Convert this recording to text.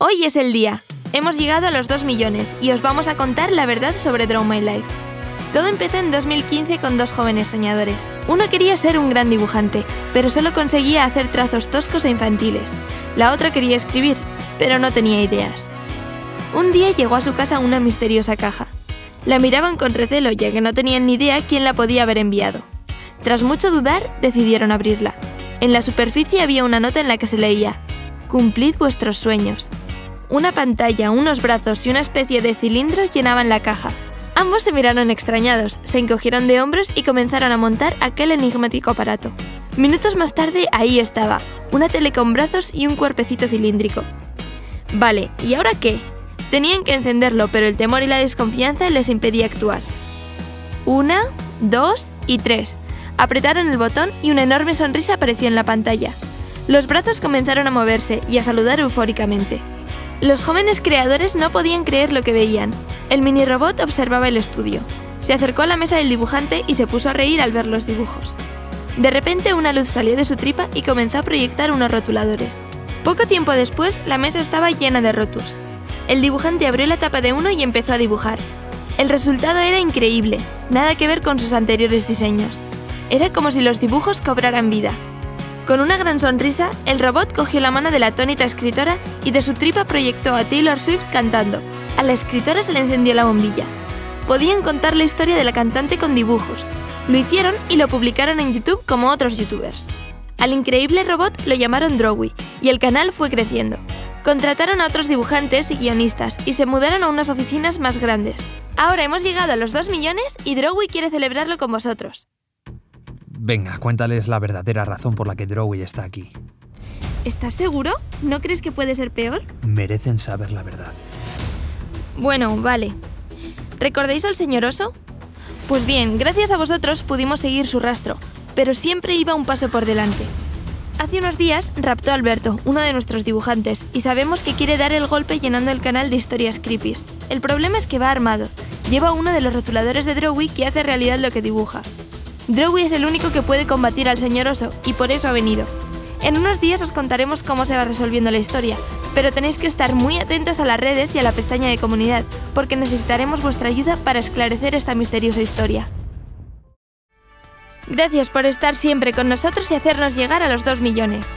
Hoy es el día. Hemos llegado a los 2 millones y os vamos a contar la verdad sobre Draw My Life. Todo empezó en 2015 con dos jóvenes soñadores. Uno quería ser un gran dibujante, pero solo conseguía hacer trazos toscos e infantiles. La otra quería escribir, pero no tenía ideas. Un día llegó a su casa una misteriosa caja. La miraban con recelo ya que no tenían ni idea quién la podía haber enviado. Tras mucho dudar, decidieron abrirla. En la superficie había una nota en la que se leía, Cumplid vuestros sueños. Una pantalla, unos brazos y una especie de cilindro llenaban la caja. Ambos se miraron extrañados, se encogieron de hombros y comenzaron a montar aquel enigmático aparato. Minutos más tarde ahí estaba, una tele con brazos y un cuerpecito cilíndrico. Vale, ¿y ahora qué? Tenían que encenderlo, pero el temor y la desconfianza les impedía actuar. Una, dos y tres. Apretaron el botón y una enorme sonrisa apareció en la pantalla. Los brazos comenzaron a moverse y a saludar eufóricamente. Los jóvenes creadores no podían creer lo que veían. El mini robot observaba el estudio. Se acercó a la mesa del dibujante y se puso a reír al ver los dibujos. De repente una luz salió de su tripa y comenzó a proyectar unos rotuladores. Poco tiempo después, la mesa estaba llena de rotus. El dibujante abrió la tapa de uno y empezó a dibujar. El resultado era increíble, nada que ver con sus anteriores diseños. Era como si los dibujos cobraran vida. Con una gran sonrisa, el robot cogió la mano de la atónita escritora y de su tripa proyectó a Taylor Swift cantando. A la escritora se le encendió la bombilla. Podían contar la historia de la cantante con dibujos. Lo hicieron y lo publicaron en YouTube como otros youtubers. Al increíble robot lo llamaron Drowy y el canal fue creciendo. Contrataron a otros dibujantes y guionistas y se mudaron a unas oficinas más grandes. Ahora hemos llegado a los 2 millones y Drowy quiere celebrarlo con vosotros. Venga, cuéntales la verdadera razón por la que Drowy está aquí. ¿Estás seguro? ¿No crees que puede ser peor? Merecen saber la verdad. Bueno, vale. ¿Recordáis al señor oso? Pues bien, gracias a vosotros pudimos seguir su rastro, pero siempre iba un paso por delante. Hace unos días raptó a Alberto, uno de nuestros dibujantes, y sabemos que quiere dar el golpe llenando el canal de historias creepies. El problema es que va armado. Lleva uno de los rotuladores de Drowy que hace realidad lo que dibuja. Drowy es el único que puede combatir al señor oso y por eso ha venido. En unos días os contaremos cómo se va resolviendo la historia, pero tenéis que estar muy atentos a las redes y a la pestaña de comunidad, porque necesitaremos vuestra ayuda para esclarecer esta misteriosa historia. Gracias por estar siempre con nosotros y hacernos llegar a los 2 millones.